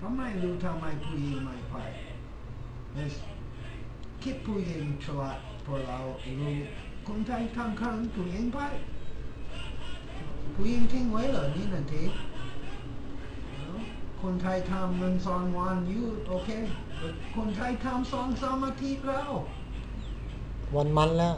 ก็ไม่รู้ทำไมผู้หญิงไม่ไปคิดผู้หญิงฉลาดพอเรารู้คนไทยทั้งครั้งผู้หญิงไปผู้หญิงทิ้งไว้เหรอนี่นาทีคนไทยทำมันสอนวันยูโอเค คนไทยทำสองสามอาทิตย์แล้ว วันมันแล้ว